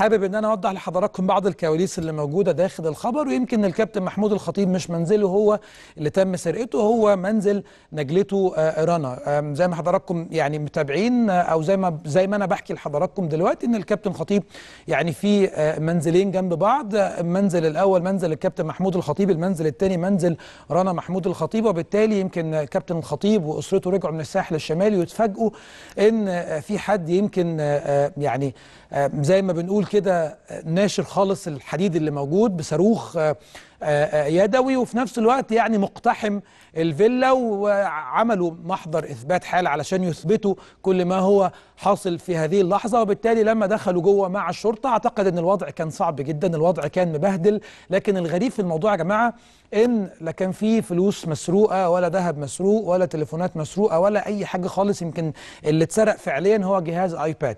حابب إن أنا أوضح لحضراتكم بعض الكواليس اللي موجودة داخل الخبر ويمكن الكابتن محمود الخطيب مش منزله هو اللي تم سرقته هو منزل نجلته آه، رنا. زي ما حضراتكم يعني متابعين آه، أو زي ما زي ما أنا بحكي لحضراتكم دلوقتي إن الكابتن خطيب يعني في آه، منزلين جنب بعض. المنزل الأول منزل الكابتن محمود الخطيب المنزل الثاني منزل رنا محمود الخطيب وبالتالي يمكن الكابتن الخطيب وأسرته رجعوا من الساحل الشمالي ويتفاجئوا إن في حد يمكن يعني زي ما بنقول كده ناشر خالص الحديد اللي موجود بصاروخ آه، يدوي وفي نفس الوقت يعني مقتحم الفيلا وعملوا محضر إثبات حاله علشان يثبتوا كل ما هو حاصل في هذه اللحظة. وبالتالي لما دخلوا جوه مع الشرطة أعتقد إن الوضع كان صعب جدا الوضع كان مبهدل. لكن الغريب في الموضوع يا جماعة إن لا كان فيه فلوس مسروقة ولا ذهب مسروق ولا تليفونات مسروقة ولا أي حاجة خالص يمكن اللي اتسرق فعليا هو جهاز آيباد.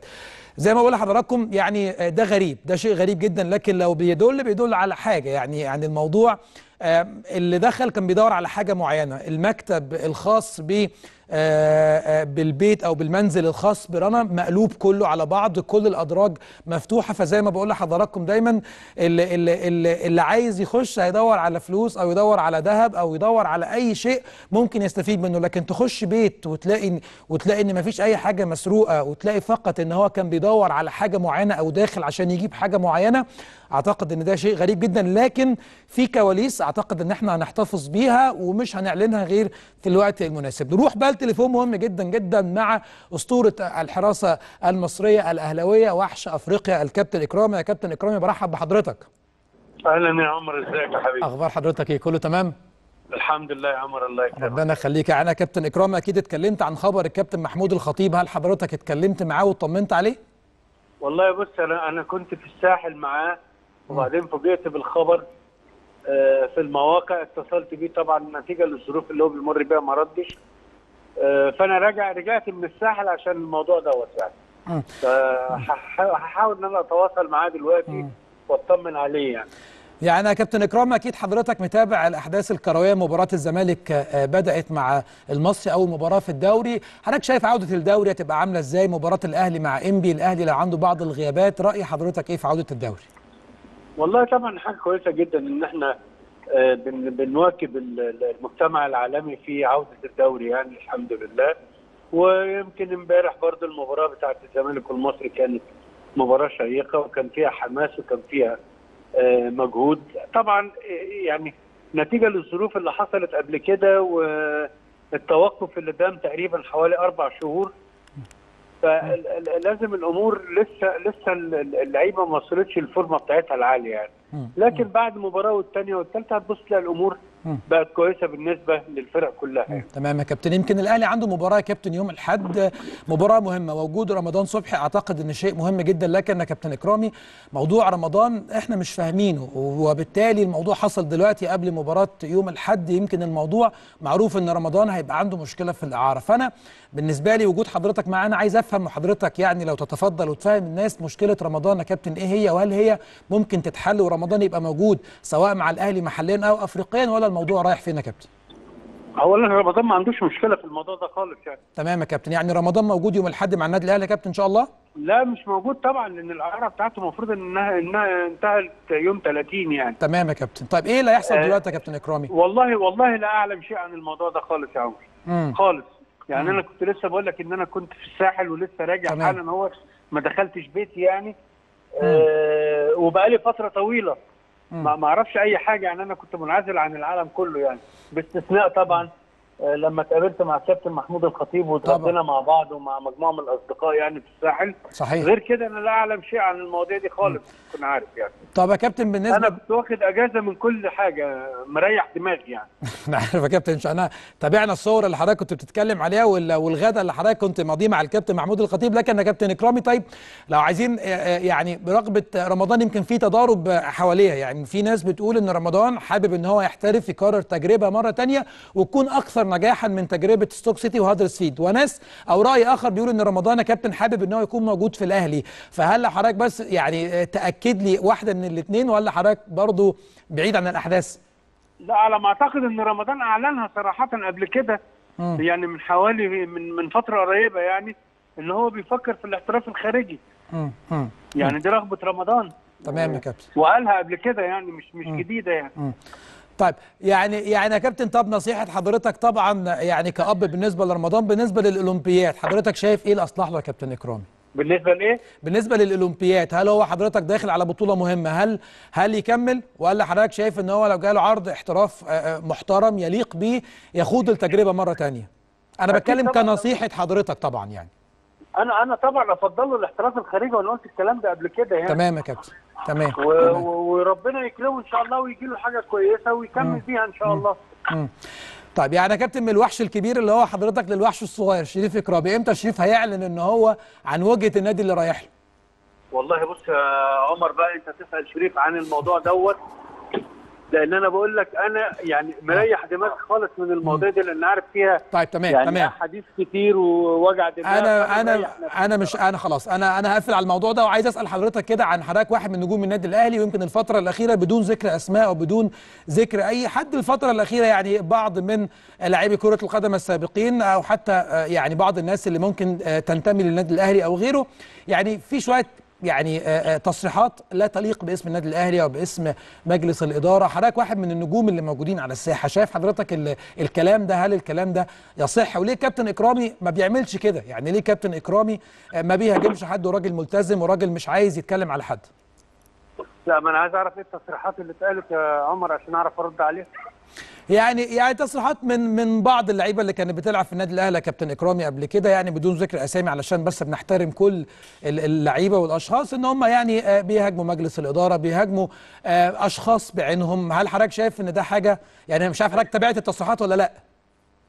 زي ما بقول لحضراتكم يعني ده غريب ده شيء غريب جدا. لكن لو بيدل بيدل على حاجة. يعني يعني الموضوع آه، اللي دخل كان بيدور على حاجة معينة المكتب الخاص ب بالبيت أو بالمنزل الخاص برنا مقلوب كله على بعض كل الأدراج مفتوحة. فزي ما بقول لحضراتكم دايما اللي, اللي, اللي, عايز يخش هيدور على فلوس أو يدور على ذهب أو يدور على أي شيء ممكن يستفيد منه. لكن تخش بيت وتلاقي وتلاقي إن مفيش أي حاجة مسروقة وتلاقي فقط إن هو كان بيدور على حاجة معينة أو داخل عشان يجيب حاجة معينة أعتقد إن ده شيء غريب جدا. لكن في كواليس أعتقد إن إحنا هنحتفظ بيها ومش هنعلنها غير في الوقت المناسب. نروح بقى لتليفون مهم جدا جدا مع أسطورة الحراسة المصرية الأهلاوية وحش أفريقيا الكابتن إكرامي. يا كابتن إكرامي برحب بحضرتك. أهلا يا عمر إزيك يا حبيبي؟ أخبار حضرتك إيه؟ كله تمام؟ الحمد لله يا عمر الله يكرمك. ربنا يخليك. أنا كابتن إكرامي أكيد اتكلمت عن خبر الكابتن محمود الخطيب. هل حضرتك اتكلمت معاه وطمنت عليه؟ والله بص أنا أنا كنت في الساحل معاه وبعدين فوجئت بالخبر آه، في المواقع اتصلت بيه. طبعا نتيجة للظروف اللي هو بيمر بيها ما ردش. فأنا راجع رجعت من الساحل عشان الموضوع دوت يعني. مم. فهحاول إن أنا أتواصل معاه دلوقتي وأطمن عليه يعني. يعني يا كابتن إكرام أكيد حضرتك متابع الأحداث الكروية مباراة الزمالك آه، بدأت مع المصري اول مباراة في الدوري. حضرتك شايف عودة الدوري هتبقى عاملة إزاي؟ مباراة الأهلي مع إنبي الأهلي لو عنده بعض الغيابات رأي حضرتك إيه في عودة الدوري؟ والله طبعا حاجة كويسة جدا إن إحنا آه، بنواكب ال- المجتمع العالمي في عودة الدوري يعني الحمد لله. ويمكن امبارح برضه المباراة بتاعت الزمالك والمصري كانت مباراة شيقة وكان فيها حماس وكان فيها آه، مجهود. طبعا آه، يعني نتيجة للظروف اللي حصلت قبل كده والتوقف اللي دام تقريبا حوالي أربع شهور. فلازم الأمور لسه لسه اللعيبة ما وصلتش الفورمة بتاعتها العالية يعني. لكن بعد مباراة والثانيه والثالثه هتبص تلاقي الأمور. بقت كويسة بالنسبة للفرق كلها. يعني. تمام يا كابتن. يمكن الأهلي عنده مباراة يا كابتن يوم الأحد. مباراة مهمة. وجود رمضان صبحي أعتقد إن شيء مهم جدا لكن يا كابتن إكرامي. موضوع رمضان إحنا مش فاهمينه. وبالتالي الموضوع حصل دلوقتي قبل مباراة يوم الأحد. يمكن الموضوع معروف إن رمضان هيبقى عنده مشكلة في الإعارة. فأنا بالنسبة لي وجود حضرتك معانا عايز أفهم حضرتك يعني لو تتفضل وتفهم الناس مشكلة رمضان يا كابتن إيه هي؟ وهل هي ممكن تتحل ورمضان يبقى موجود سواء مع الأهلي محليا أو افريقيا ولا الموضوع رايح فين يا كابتن؟ اولا رمضان ما عندوش مشكلة في الموضوع ده خالص يعني. تمام يا كابتن يعني رمضان موجود يوم الأحد مع النادي الأهلي يا كابتن إن شاء الله؟ لا مش موجود طبعا لأن الأعارة بتاعته المفروض إنها إنها انتهت يوم 30 يعني. تمام يا كابتن. طيب إيه اللي هيحصل آه. دلوقتي يا كابتن إكرامي؟ والله والله لا أعلم شيء عن الموضوع ده خالص يا عمر. امم خالص. يعني أنا كنت لسه بقول لك إن أنا كنت في الساحل ولسه راجع. حالا هو ما دخلتش بيتي يعني. آه وبقالي فترة طويلة. ما أعرفش أي حاجة يعني أنا كنت منعزل عن العالم كله يعني. باستثناء طبعا لما اتقابلت مع الكابتن محمود الخطيب وتقابلنا مع بعض ومع مجموعة من الأصدقاء يعني في الساحل صحيح. غير كده أنا لا أعلم شيء عن المواضيع دي خالص كنت عارف يعني. طب يا كابتن بالنسبة أنا كنت واخد أجازة من كل حاجة مريح دماغي يعني. أنا عارف يا كابتن مش انا تابعنا الصور اللي حضرتك كنت بتتكلم عليها وال- والغدا اللي حضرتك كنت ماضيه مع الكابتن محمود الخطيب. لكن يا كابتن إكرامي طيب لو عايزين يعني برغبة رمضان يمكن في تضارب حواليها. يعني في ناس بتقول إن رمضان حابب إن هو يحترف يكرر تجربة مرة تانية وتكون أكثر نجاحا من تجربة ستوك سيتي وهادرسفيلد وناس أو رأي آخر بيقول إن رمضان يا كابتن حابب إن هو يكون موجود في الأهلي. فهل حضرتك بس يعني آه، تأكد لي واحدة من الاثنين ولا حضرتك برضو بعيد عن الأحداث؟ لا على ما أعتقد إن رمضان أعلنها صراحة قبل كده. يعني من حوالي من من فترة قريبة يعني إن هو بيفكر في الاحتراف الخارجي. يعني دي رغبة رمضان. تمام يا كابتن. وقالها قبل كده يعني مش مش جديدة يعني. طيب يعني يعني يا كابتن طب نصيحة حضرتك طبعا يعني كأب بالنسبة لرمضان بالنسبة للأولمبياد حضرتك شايف إيه الاصلح له يا كابتن إكرامي؟ بالنسبة لإيه؟ بالنسبة للأولمبياد هل هو حضرتك داخل على بطولة مهمة هل هل يكمل ولا حضرتك شايف إن هو لو جاله عرض احتراف آه، آه، محترم يليق بيه يخوض التجربة مرة تانية أنا بتكلم. كنصيحة حضرتك طبعا يعني أنا أنا طبعا أفضل له الاحتراف الخارجي وأنا قلت الكلام ده قبل كده يعني تمام يا كابتن تمام. و- تمام. وربنا يكرمه إن شاء الله ويجي له حاجة كويسة ويكمل بيها إن شاء الله. مم. طيب يعني يا كابتن من الوحش الكبير اللي هو حضرتك للوحش الصغير شريف اكرامي إمتى شريف هيعلن إن هو عن وجهة النادي اللي رايح له؟ والله بص يا عمر بقى أنت تسأل شريف عن الموضوع دوت. لأن أنا بقول لك أنا يعني مريح دماغي خالص من المواضيع دي لأن عارف فيها طيب تمام يعني تمام احاديث كتير ووجع دماغ أنا أنا. أنا مش أنا خلاص أنا أنا هقفل على الموضوع ده وعايز أسأل حضرتك كده عن حضرتك واحد من نجوم النادي الأهلي ويمكن الفترة الأخيرة بدون ذكر أسماء وبدون ذكر أي حد الفترة الأخيرة يعني بعض من لاعبي كرة القدم السابقين أو حتى آه، يعني بعض الناس اللي ممكن آه، تنتمي للنادي الأهلي أو غيره يعني في شوية يعني آه، آه، تصريحات لا تليق باسم النادي الأهلي أو باسم مجلس الإدارة. حضرتك واحد من النجوم اللي موجودين على الساحة شايف حضرتك ال- الكلام ده؟ هل الكلام ده يصح؟ وليه كابتن إكرامي ما بيعملش كده؟ يعني ليه كابتن إكرامي آه، ما بيهاجمش حد وراجل ملتزم وراجل مش عايز يتكلم على حد؟ لا ما أنا عايز أعرف إيه التصريحات اللي اتقالت يا عمر عشان أعرف أرد عليها. يعني يعني تصريحات من من بعض اللعيبة اللي كانت بتلعب في النادي الأهلي كابتن إكرامي قبل كده يعني بدون ذكر اسامي علشان بس بنحترم كل ال- اللعيبة والأشخاص إن هم يعني آه، بيهاجموا مجلس الإدارة بيهاجموا آه، أشخاص بعينهم. هل حضرتك شايف إن ده حاجة؟ يعني مش عارف حضرتك تابعت التصريحات ولا لأ؟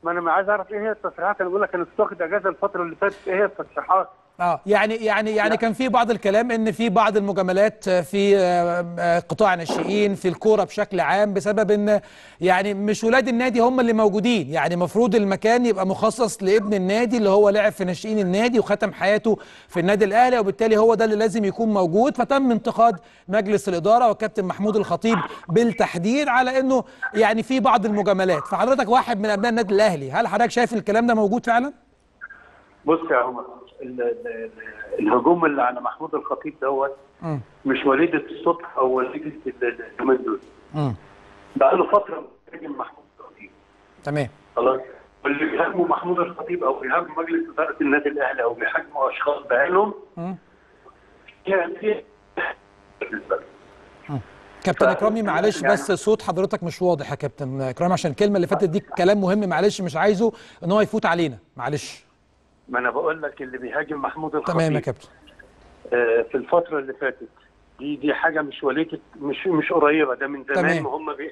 ما أنا عايز أعرف إيه هي التصريحات أنا بقول لك أنا كنت اجازه الفترة اللي فاتت. إيه هي التصريحات؟ آه. يعني يعني يعني كان في بعض الكلام إن في بعض المجاملات في آه، آه، قطاع الناشئين في الكورة بشكل عام بسبب إن يعني مش ولاد النادي هم اللي موجودين. يعني المفروض المكان يبقى مخصص لابن النادي اللي هو لعب في ناشئين النادي وختم حياته في النادي الأهلي وبالتالي هو ده اللي لازم يكون موجود. فتم انتقاد مجلس الإدارة والكابتن محمود الخطيب بالتحديد على إنه يعني في بعض المجاملات. فحضرتك واحد من أبناء النادي الأهلي هل حضرتك شايف الكلام ده موجود فعلا؟ بص يا عمر الهجوم اللي على محمود الخطيب دوت. مش وليدة الصدفه أو وليدة ال- ال- اليومين دول. بقى له فترة بيهاجم محمود الخطيب. تمام. خلاص. واللي بيهاجموا محمود الخطيب أو بيهاجموا مجلس إدارة النادي الأهلي أو بيهاجموا أشخاص بعينهم. يعني كابتن إكرامي معلش يعني- بس صوت حضرتك مش واضح يا كابتن إكرامي عشان الكلمة اللي فاتت دي كلام مهم معلش مش عايزه إن هو يفوت علينا معلش. ما أنا بقول لك اللي بيهاجم محمود الخطيب. تمام يا كابتن. آه، في الفترة اللي فاتت. دي دي حاجة مش وليده مش مش قريبة. ده من زمان. وهم بي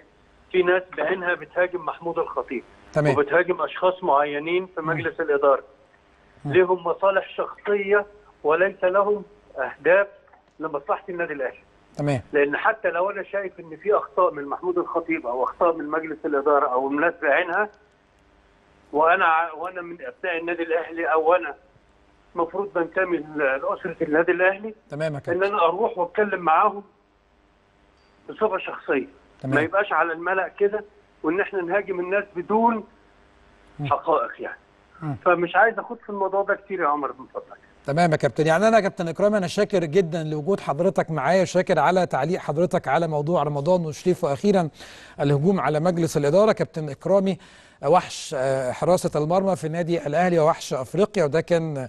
في ناس بعينها بتهاجم محمود الخطيب. تمام. وبتهاجم أشخاص معينين في مجلس الإدارة. لهم مصالح شخصية وليس لهم أهداف لمصلحة النادي الأهلي. تمام. لأن حتى لو أنا شايف إن في أخطاء من محمود الخطيب أو أخطاء من مجلس الإدارة أو من ناس بعينها وأنا وأنا من أبناء النادي الأهلي أو أنا المفروض بنتمي لأسرة النادي الأهلي تمام يا إن أنا أروح وأتكلم معاهم بصفة شخصية. ما تمام يبقاش على الملأ كده وإن إحنا نهاجم الناس بدون حقائق يعني. فمش عايز أخد في الموضوع ده كتير يا عمر من فضلك. تمام يا كابتن. يعني أنا كابتن اكرامي أنا شاكر جدا لوجود حضرتك معايا شاكر على تعليق حضرتك على موضوع رمضان وشريف وأخيرا الهجوم على مجلس الإدارة كابتن إكرامي وحش آه، حراسة المرمى في النادي الأهلي ووحش أفريقيا وده كان